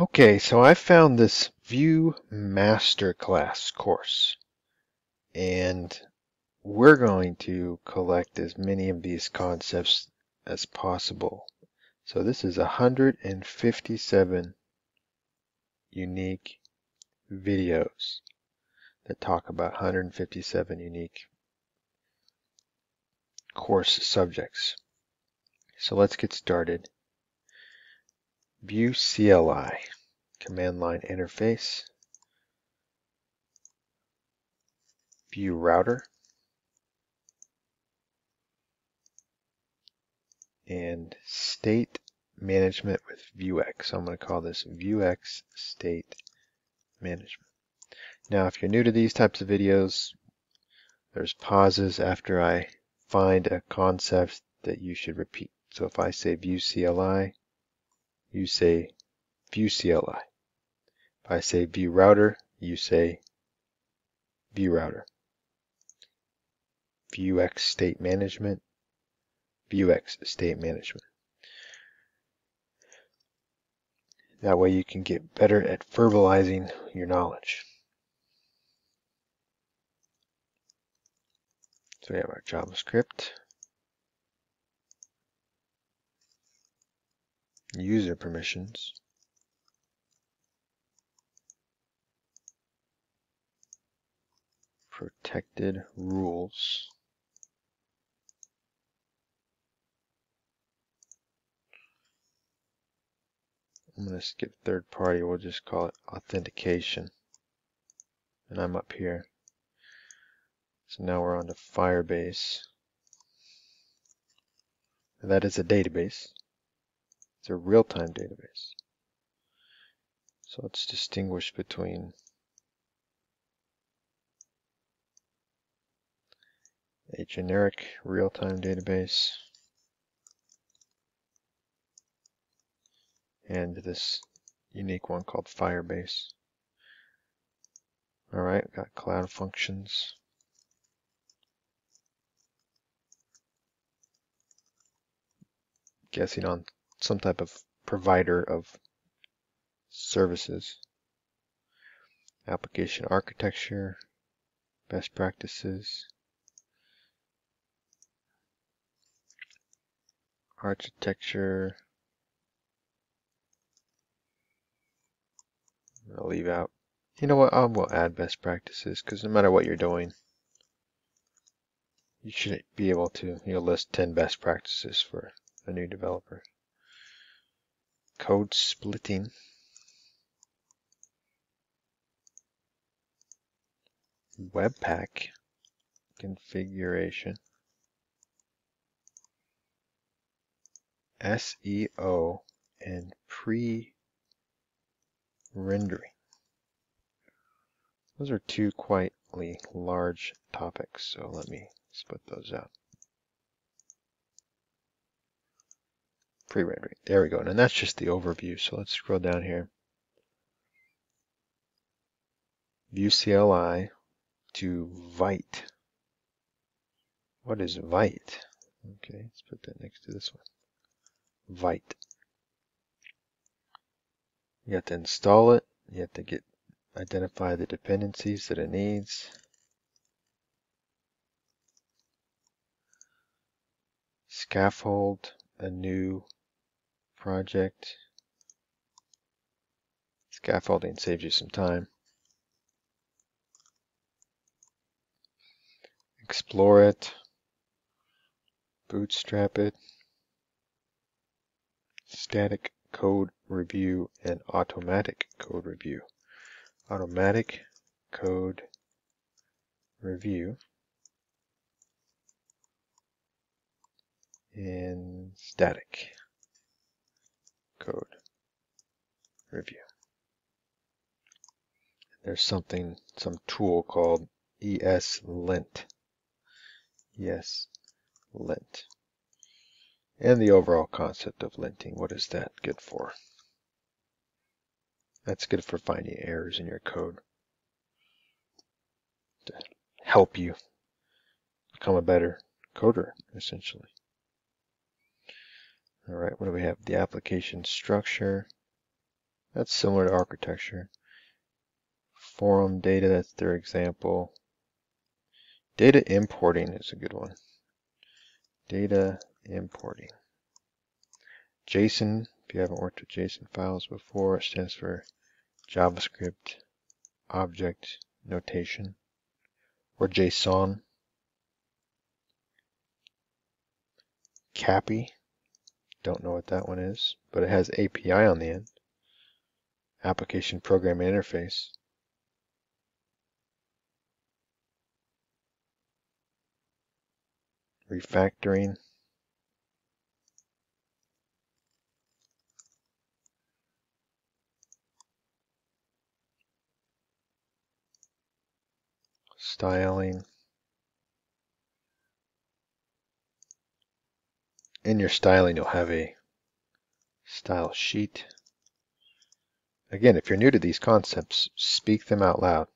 Okay, so I found this Vue Masterclass course, and we're going to collect as many of these concepts as possible. So this is 157 unique videos that talk about 157 unique course subjects. So let's get started. Vue CLI, command line interface, Vue router, and state management with Vuex. So I'm going to call this Vuex state management. Now, if you're new to these types of videos, there's pauses after I find a concept that you should repeat. So if I say Vue CLI, you say Vue CLI. If I say Vue router, you say Vue router. Vuex state management, Vuex state management. That way you can get better at verbalizing your knowledge. So we have our JavaScript. User permissions, protected rules, I'm going to skip third party, we'll just call it authentication. And I'm up here. So now we're on to Firebase. That is a database. It's a real-time database. So let's distinguish between a generic real-time database and this unique one called Firebase. Alright, got cloud functions. Guessing on some type of provider of services. Application architecture, best practices, architecture. I'll leave out. You know what? I will add best practices because no matter what you're doing, you should be able to you know, list 10 best practices for a new developer code splitting webpack configuration SEO and pre-rendering. Those are two quite large topics, so let me split those out. Pre-rendering. There we go. And that's just the overview. So let's scroll down here. Vue CLI to Vite. What is Vite? Okay, let's put that next to this one. Vite. You have to install it. You have to get identify the dependencies that it needs. Scaffold a new project. Scaffolding saves you some time. Explore it. Bootstrap it. Static code review and automatic code review. Automatic code review. and static code review. There's something, some tool called ESLint. Yes, lint. And the overall concept of linting, what is that good for? That's good for finding errors in your code to help you become a better coder, essentially. All right, what do we have? The application structure, That's similar to architecture. Forum data, that's their example. Data importing is a good one. Data importing. JSON, if you haven't worked with JSON files before, it stands for JavaScript Object Notation, or JSON. CAPI, don't know what that one is, but it has API on the end. Application Programming Interface. Refactoring. Styling. In your styling, you'll have a style sheet. Again, if you're new to these concepts, speak them out loud.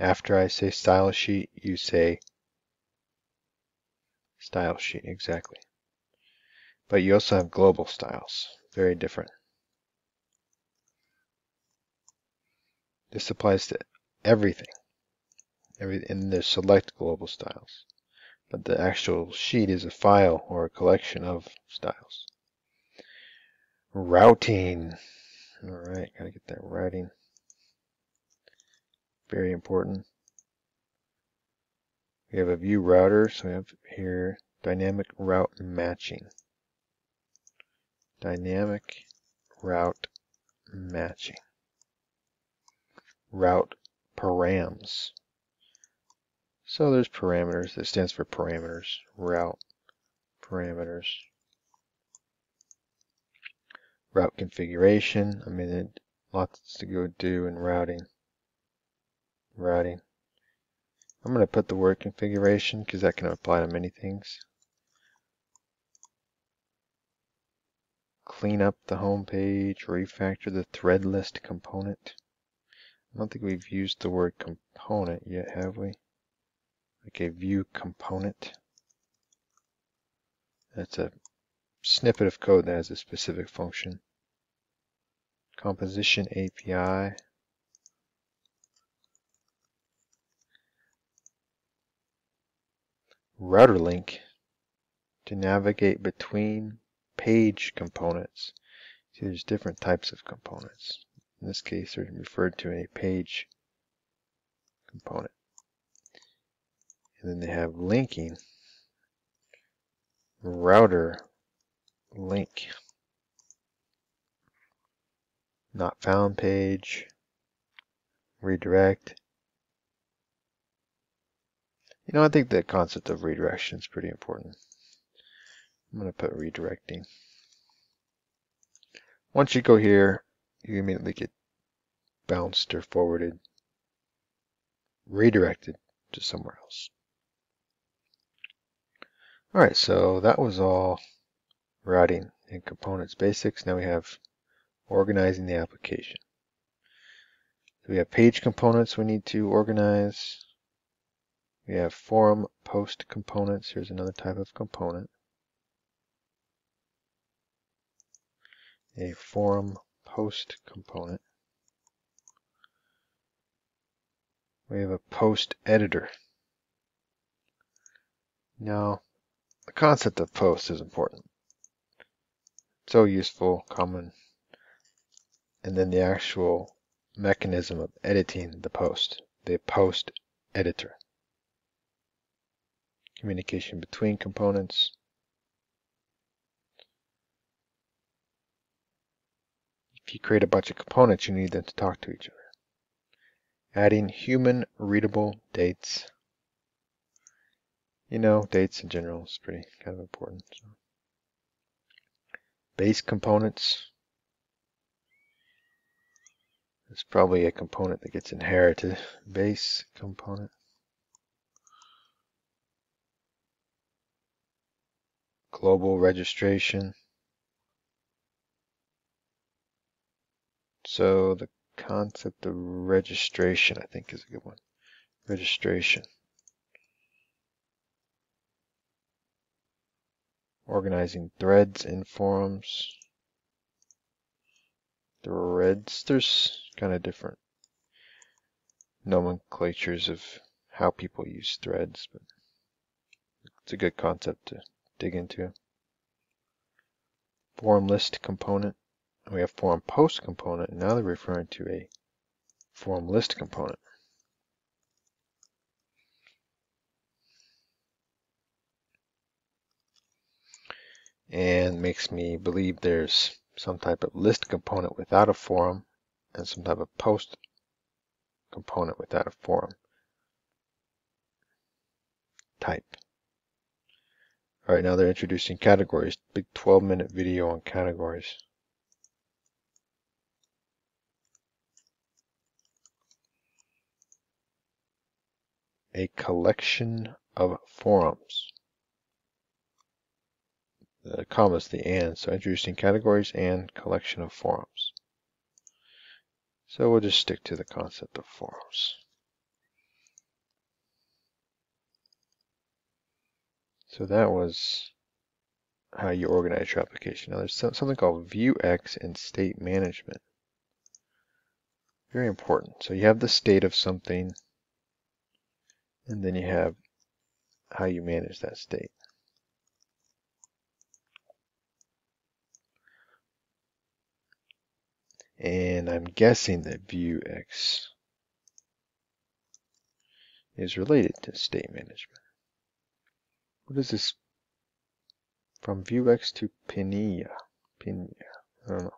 After I say style sheet, you say style sheet, exactly. But you also have global styles, very different. This applies to everything. Every, and there's select global styles but the actual sheet is a file or a collection of styles. Routing. Alright, gotta get that routing. Very important. We have a Vue router, so we have here dynamic route matching. Dynamic route matching. Route params. So there's parameters. That stands for parameters. Route parameters. Route configuration. I mean, lots to go do in routing. Routing. I'm going to put the word configuration because that can apply to many things. Clean up the home page, refactor the thread list component. I don't think we've used the word component yet, have we? Like a Vue component. That's a snippet of code that has a specific function. Composition API. Router link to navigate between page components. See, there's different types of components. In this case, they're referred to a page component. And then they have linking, router link, not found page, redirect. You know, I think the concept of redirection is pretty important. I'm going to put redirecting. Once you go here, you immediately get bounced or forwarded, redirected to somewhere else. Alright, so that was all routing and components basics. Now we have organizing the application. So we have page components we need to organize. We have forum post components. Here's another type of component. A forum post component. We have a post editor. Now, the concept of post is important. So useful, common, and then the actual mechanism of editing the post, the post editor. Communication between components. If you create a bunch of components, you need them to talk to each other. Adding human readable dates you know, dates in general is pretty kind of important. So. Base components. It's probably a component that gets inherited. Base component. Global registration. So the concept of registration, I think, is a good one. Registration. Organizing threads in forums, threads. There's kind of different nomenclatures of how people use threads, but it's a good concept to dig into. Forum list component. We have forum post component, and now they're referring to a forum list component. And makes me believe there's some type of list component without a forum and some type of post component without a forum type. All right, now they're introducing categories. Big 12 minute video on categories. A collection of forums. The comma is the and, so introducing categories and collection of forums. So we'll just stick to the concept of forums. So that was how you organize your application. Now there's something called Vuex and state management. Very important. So you have the state of something, and then you have how you manage that state. And I'm guessing that Vuex is related to state management. What is this? From Vuex to Pinia. Pinia. I don't know.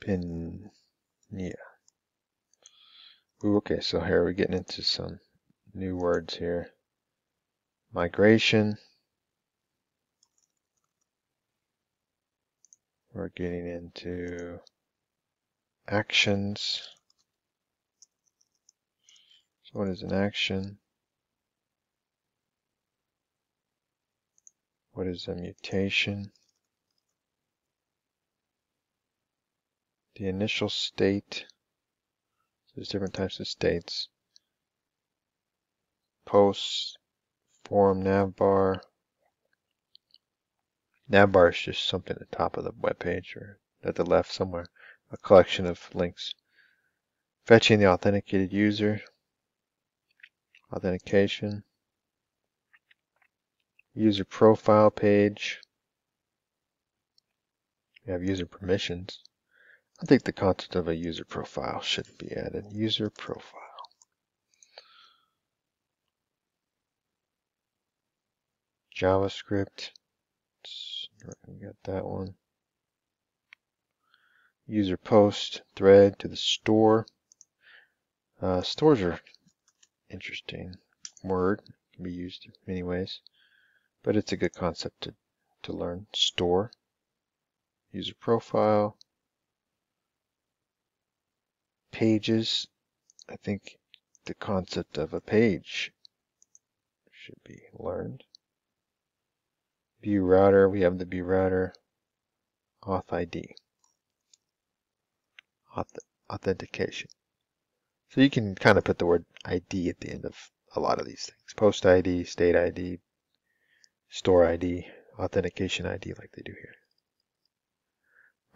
Pinia. Ooh, okay, so here we're getting into some new words here. Migration. We're getting into actions. So what is an action? What is a mutation? The initial state. So there's different types of states. Post, form navbar. Navbar is just something at the top of the web page or at the left somewhere. A collection of links. Fetching the authenticated user. Authentication user profile page. We have user permissions. I think the content of a user profile should be added. User profile. JavaScript. We got that one. User post thread to the store. Uh, stores are interesting word. Can be used in many ways but it's a good concept to, to learn. Store, user profile, pages. I think the concept of a page should be learned. Vue router, we have the Vue router, auth ID, auth authentication. So you can kind of put the word ID at the end of a lot of these things. Post ID, state ID, store ID, authentication ID like they do here.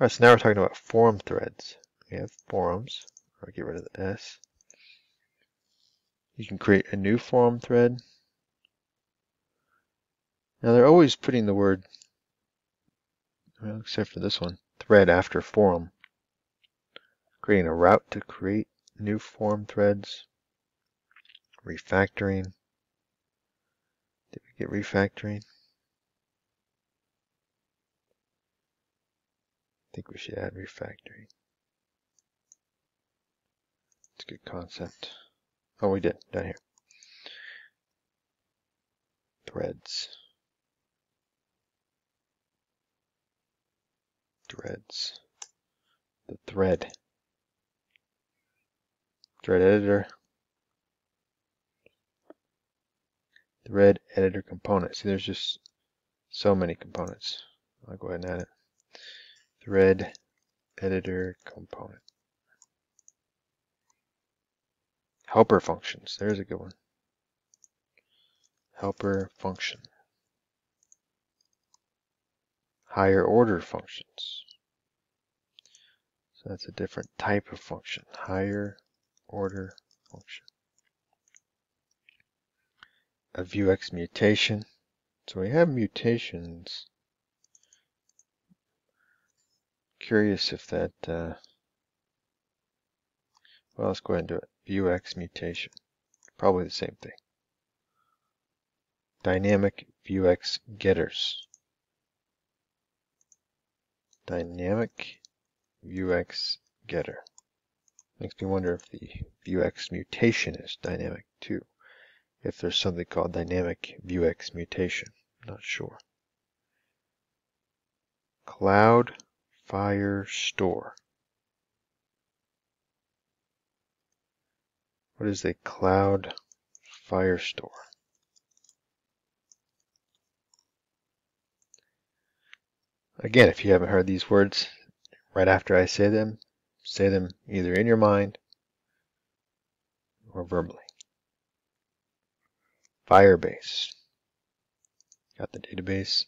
Alright, so now we're talking about forum threads. We have forums. I'll get rid of the S. You can create a new forum thread. Now they're always putting the word, well, except for this one, thread after forum. Creating a route to create new forum threads. Refactoring. Did we get refactoring? I think we should add refactoring. It's a good concept. Oh, we did, down here. Threads. Threads. The thread. Thread editor. thread editor component. See, there's just so many components. I'll go ahead and add it. Thread editor component. Helper functions. There's a good one. Helper function. Higher order functions. So that's a different type of function, higher order function. A Vuex mutation. So we have mutations. Curious if that, uh, well, let's go ahead and do it. Vuex mutation. Probably the same thing. Dynamic Vuex getters. Dynamic Vuex getter. Makes me wonder if the Vuex mutation is dynamic too. If there's something called dynamic Vuex mutation. Not sure. Cloud Firestore. What is a Cloud Firestore? Again, if you haven't heard these words, right after I say them, say them either in your mind or verbally. Firebase. Got the database.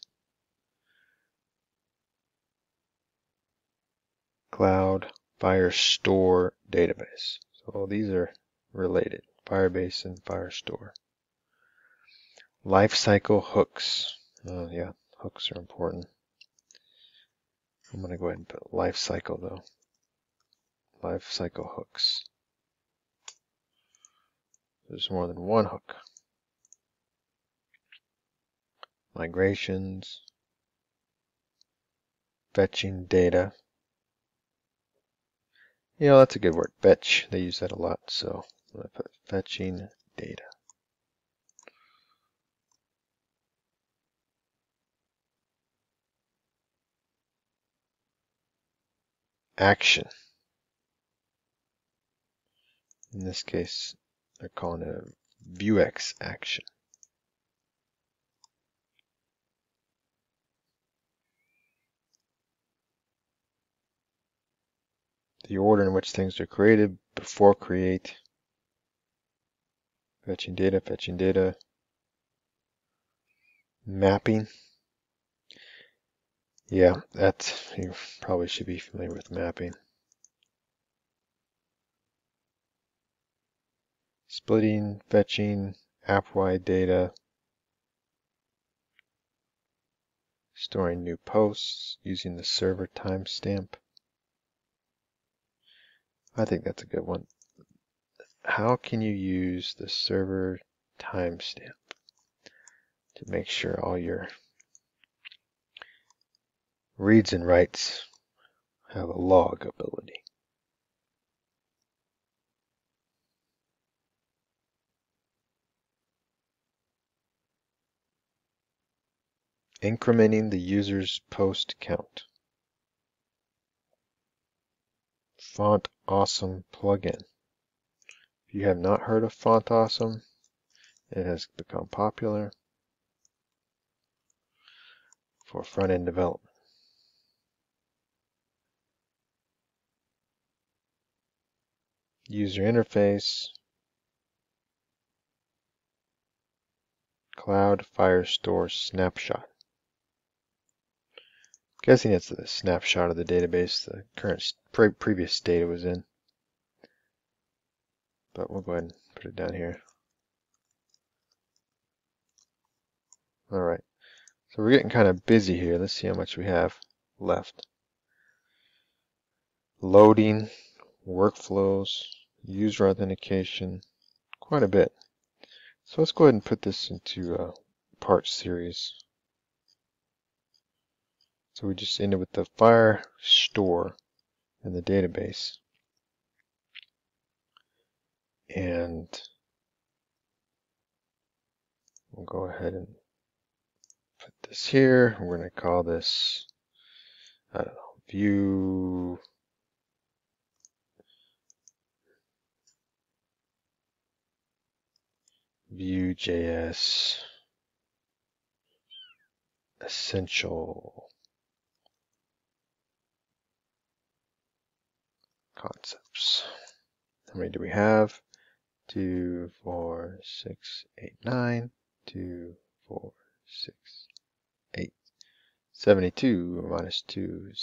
Cloud Firestore database. So these are related. Firebase and Firestore. Lifecycle hooks. Oh yeah, hooks are important. I'm going to go ahead and put life cycle though. Life cycle hooks. There's more than one hook. Migrations. Fetching data. Yeah, that's a good word. Fetch. They use that a lot. So I'm going to put fetching data. Action. In this case, they're calling it a Vuex action. The order in which things are created before create, fetching data, fetching data, mapping. Yeah, that's, you probably should be familiar with mapping. Splitting, fetching, app-wide data, storing new posts using the server timestamp. I think that's a good one. How can you use the server timestamp to make sure all your reads and writes have a log ability. Incrementing the user's post count. Font Awesome plugin. If you have not heard of Font Awesome, it has become popular for front-end development. User interface, Cloud Firestore snapshot. Guessing it's the snapshot of the database the current pre previous data was in. But we'll go ahead and put it down here. Alright, so we're getting kind of busy here. Let's see how much we have left. Loading, workflows, user authentication, quite a bit. So let's go ahead and put this into a part series. So we just ended with the fire store in the database. And we'll go ahead and put this here. We're going to call this, I don't know, view Vue.js essential concepts. How many do we have? Two, four, six, eight, nine. Two, four, six, eight. 72 minus 2 is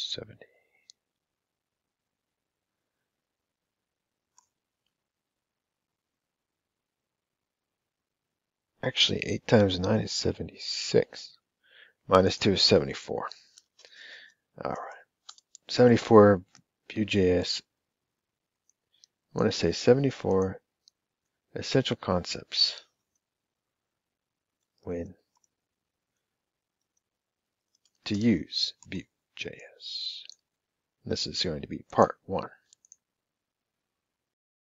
Actually, 8 times 9 is 76. Minus 2 is 74. Alright. 74 Vue.js. I want to say 74 essential concepts when to use Vue.js. This is going to be part one.